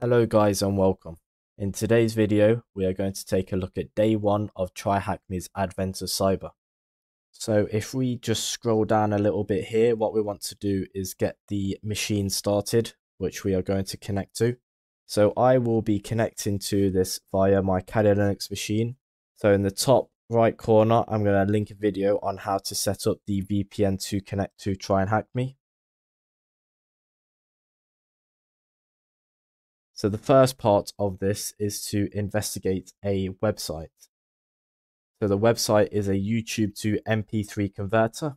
Hello guys and welcome. In today's video, we are going to take a look at day one of TryHackMe's Advent of Cyber. So if we just scroll down a little bit here, what we want to do is get the machine started, which we are going to connect to. So I will be connecting to this via my Kali Linux machine. So in the top right corner, I'm going to link a video on how to set up the VPN to connect to Try and Hack Me. So the first part of this is to investigate a website. So the website is a YouTube to MP3 converter.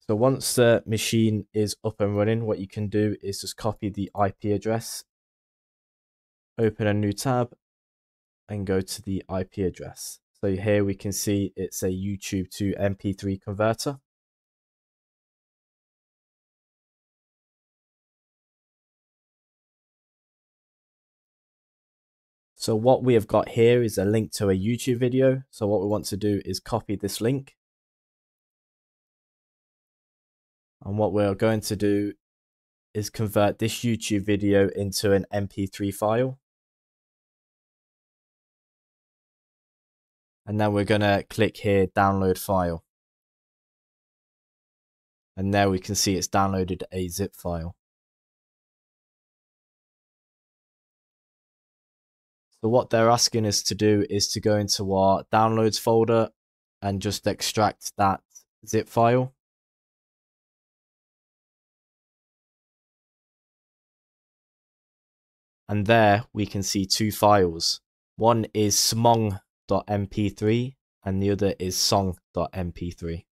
So once the machine is up and running, what you can do is just copy the IP address, open a new tab, and go to the IP address. So here we can see it's a YouTube to MP3 converter. So what we have got here is a link to a YouTube video. So what we want to do is copy this link. And what we're going to do is convert this YouTube video into an MP3 file. And then we're going to click here, download file. And there we can see it's downloaded a zip file. So what they're asking us to do is to go into our downloads folder and just extract that zip file. And there we can see two files. One is somg.mp3 and the other is song.mp3.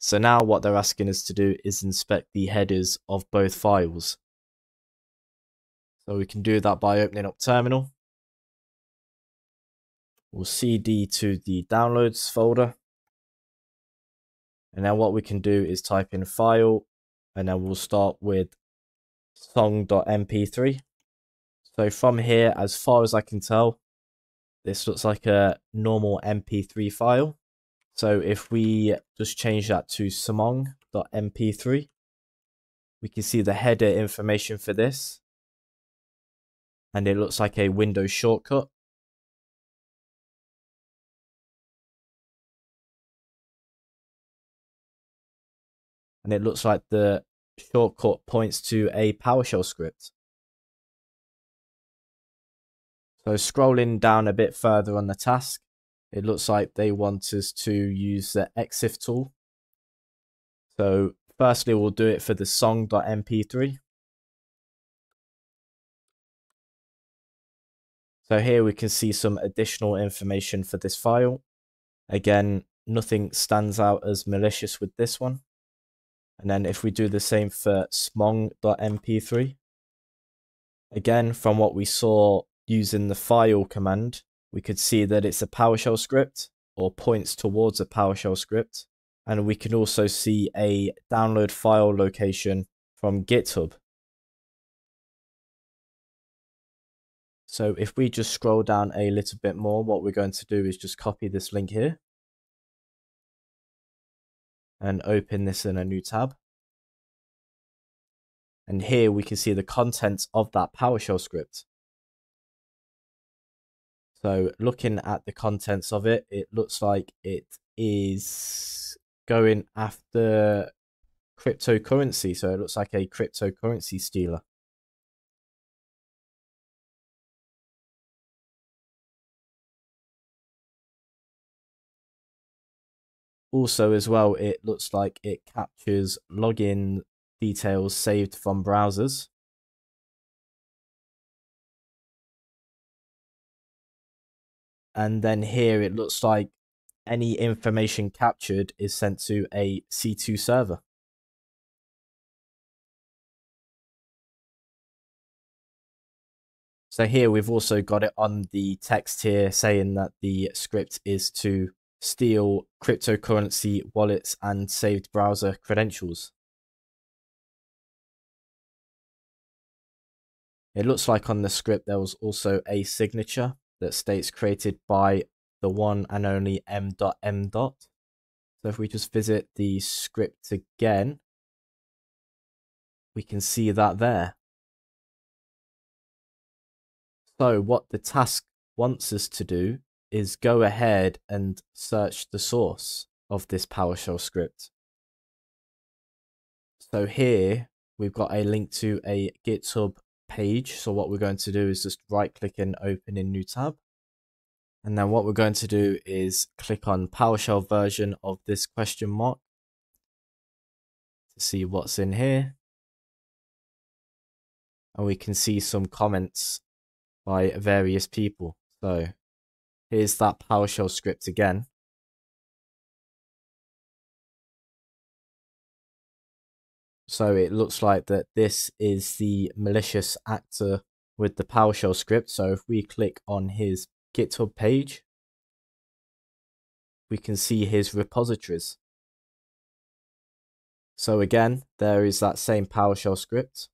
So now what they're asking us to do is inspect the headers of both files. So we can do that by opening up terminal. We'll cd to the downloads folder. And then what we can do is type in file and then we'll start with song.mp3. So from here, as far as I can tell, this looks like a normal MP3 file. So if we just change that to somg.mp3, we can see the header information for this and it looks like a Windows shortcut. And it looks like the shortcut points to a PowerShell script. So scrolling down a bit further on the task, it looks like they want us to use the EXIF tool. So firstly, we'll do it for the song.mp3. So here we can see some additional information for this file. Again, nothing stands out as malicious with this one. And then if we do the same for somg.mp3, again, from what we saw using the file command, we could see that it's a PowerShell script or points towards a PowerShell script. And we can also see a download file location from GitHub. So if we just scroll down a little bit more, what we're going to do is just copy this link here and open this in a new tab. And here we can see the contents of that PowerShell script. So looking at the contents of it, it looks like it is going after cryptocurrency. So it looks like a cryptocurrency stealer. Also, as well, it looks like it captures login details saved from browsers. And then here it looks like any information captured is sent to a C2 server. So here we've also got it on the text here saying that the script is to steal cryptocurrency wallets and saved browser credentials. It looks like on the script there was also a signature that states created by the one and only m.m. So if we just visit the script again, we can see that there. So what the task wants us to do is go ahead and search the source of this PowerShell script. So here we've got a link to a GitHub page. So what we're going to do is just right click and open in new tab. And then what we're going to do is click on PowerShell version of this question mark to see what's in here. And we can see some comments by various people. So here's that PowerShell script again. So it looks like that this is the malicious actor with the PowerShell script. So if we click on his GitHub page, we can see his repositories. So again, there is that same PowerShell script.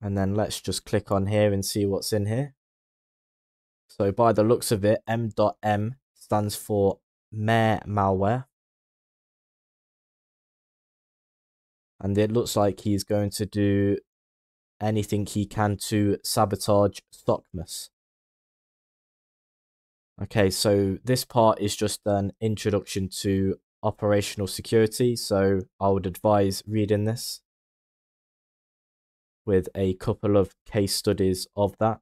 And then let's just click on here and see what's in here. So by the looks of it, m.m stands for Mayor Malware. And it looks like he's going to do anything he can to sabotage SOC-mas. Okay, so this part is just an introduction to operational security, so I would advise reading this with a couple of case studies of that.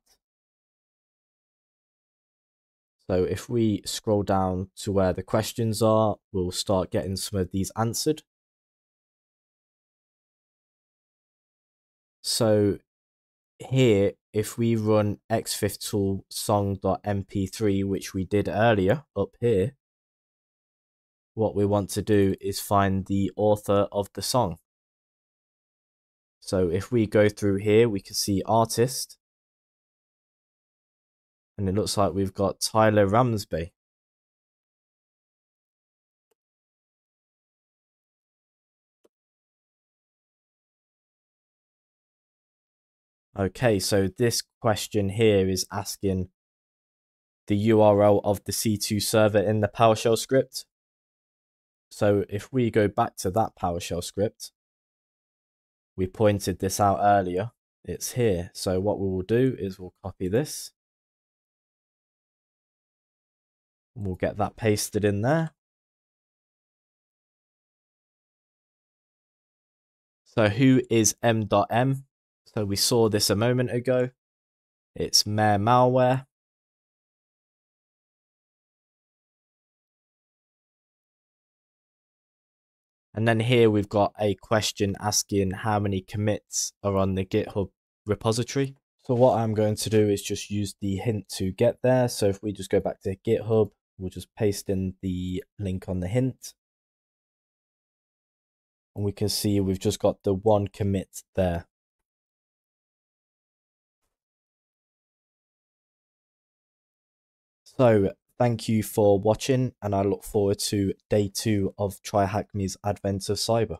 So if we scroll down to where the questions are, we'll start getting some of these answered. So here, if we run exiftool song.mp3, which we did earlier up here, what we want to do is find the author of the song. So if we go through here, we can see artist. And it looks like we've got Tyler Ramsbey. Okay, so this question here is asking the URL of the C2 server in the PowerShell script. So if we go back to that PowerShell script, we pointed this out earlier. It's here. So what we will do is we'll copy this. We'll get that pasted in there. So who is m.m? So we saw this a moment ago. It's Mayor Malware. And then here we've got a question asking how many commits are on the GitHub repository. So what I'm going to do is just use the hint to get there. So if we just go back to GitHub, we'll just paste in the link on the hint. And we can see we've just got the one commit there. So thank you for watching and I look forward to day two of Try Hack Me's Advent of Cyber.